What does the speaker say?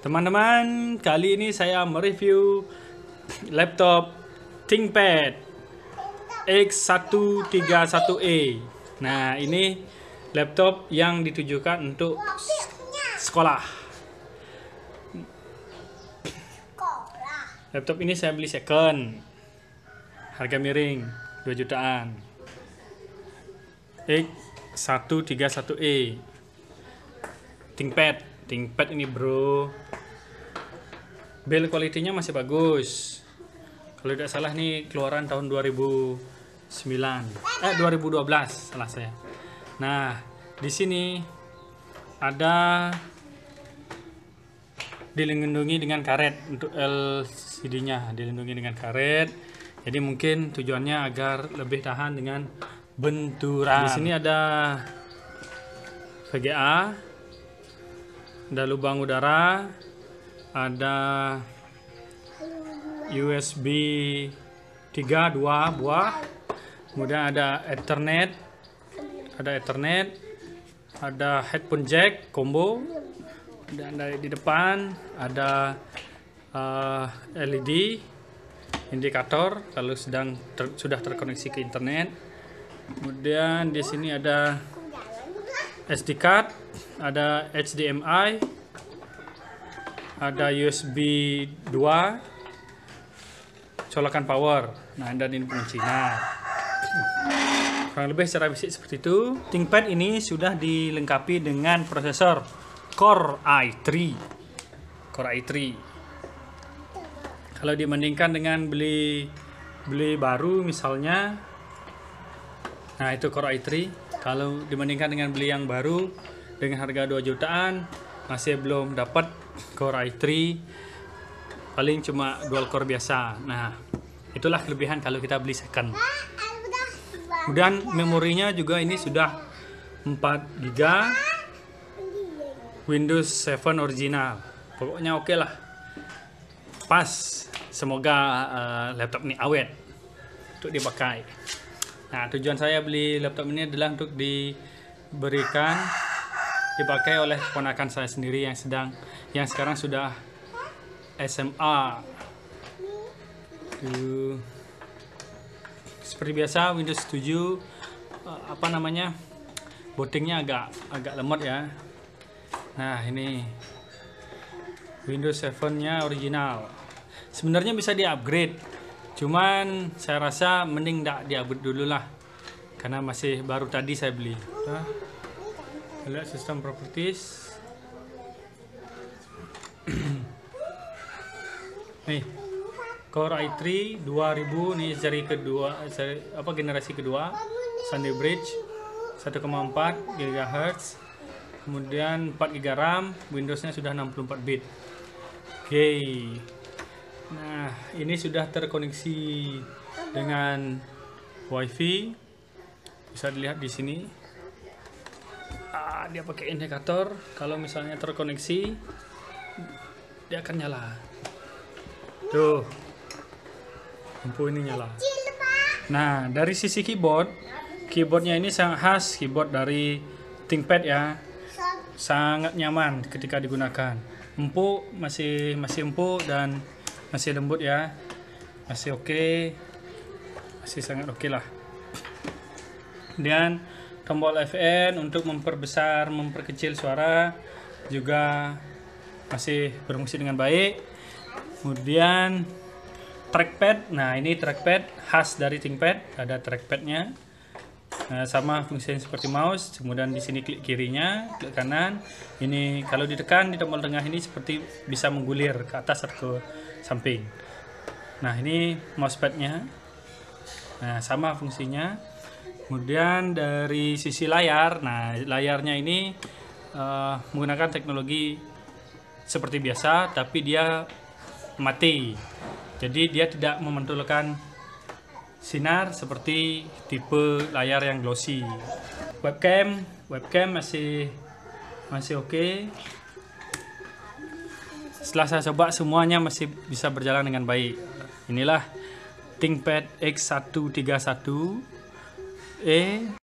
Teman-teman, kali ini saya mereview laptop ThinkPad X131E. Nah, ini laptop yang ditujukan untuk sekolah. Laptop ini saya beli second. Harga miring 2 jutaan. X131E. ThinkPad ThinkPad ini bro. Build quality-nya masih bagus. Kalau tidak salah nih keluaran tahun 2009 eh 2012 salah saya. Nah di sini ada dilindungi dengan karet untuk LCD-nya dilindungi dengan karet. Jadi mungkin tujuannya agar lebih tahan dengan benturan. Di sini ada VGA ada lubang udara ada USB 3 dua buah. Kemudian ada Ethernet ada Ethernet ada headphone jack combo. Dan di depan ada uh, LED indikator kalau sedang ter, sudah terkoneksi ke internet. Kemudian di sini ada SD card ada HDMI ada USB 2 colokan power. Nah dan ini pengunci nah kurang lebih secara fisik seperti itu. ThinkPad ini sudah dilengkapi dengan prosesor Core i3 Core i3 kalau dibandingkan dengan beli beli baru misalnya nah itu Core i3 kalau dibandingkan dengan beli yang baru dengan harga 2 jutaan masih belum dapat core i3 paling cuma dual core biasa. Nah itulah kelebihan kalau kita beli second. Kemudian memorinya juga ini sudah 4 GB Windows 7 original. Pokoknya oke okay lah. Pas. Semoga uh, laptop ini awet untuk dipakai nah tujuan saya beli laptop ini adalah untuk diberikan dipakai oleh ponakan saya sendiri yang sedang yang sekarang sudah SMA. Tuh. Seperti biasa Windows 7 eh, apa namanya? bootingnya agak agak lemot ya. Nah, ini Windows 7-nya original. Sebenarnya bisa di-upgrade. Cuman saya rasa mending tidak di-upgrade dulu lah. Karena masih baru tadi saya beli. Lihat sistem properties nih Core i3 2000 nih seri kedua seri, apa generasi kedua Sandy Bridge 1,4 GHz kemudian 4 GB RAM Windowsnya sudah 64 bit oke okay. Nah ini sudah terkoneksi dengan WiFi. Bisa dilihat di sini. Ah, dia pakai indikator. Kalau misalnya terkoneksi dia akan nyala. Tuh. Lampu ini nyala. Nah dari sisi keyboard keyboardnya ini sangat khas. Keyboard dari ThinkPad ya. Sangat nyaman ketika digunakan. Empuk masih masih empuk dan masih lembut ya. Masih oke. Okay. masih sangat oke okay lah. Dan tombol Fn untuk memperbesar memperkecil suara juga masih berfungsi dengan baik. Kemudian trackpad. Nah ini trackpad khas dari ThinkPad. Ada trackpadnya nah, sama fungsinya seperti mouse kemudian di sini klik kirinya klik kanan. Ini kalau ditekan di tombol tengah ini seperti bisa menggulir ke atas atau ke samping. Nah ini mousepadnya. Nah sama fungsinya. Kemudian dari sisi layar, nah layarnya ini uh, menggunakan teknologi seperti biasa, tapi dia mati. Jadi dia tidak memantulkan sinar seperti tipe layar yang glossy. Webcam, webcam masih masih oke. Okay. Setelah saya coba semuanya masih bisa berjalan dengan baik. Inilah ThinkPad X131 E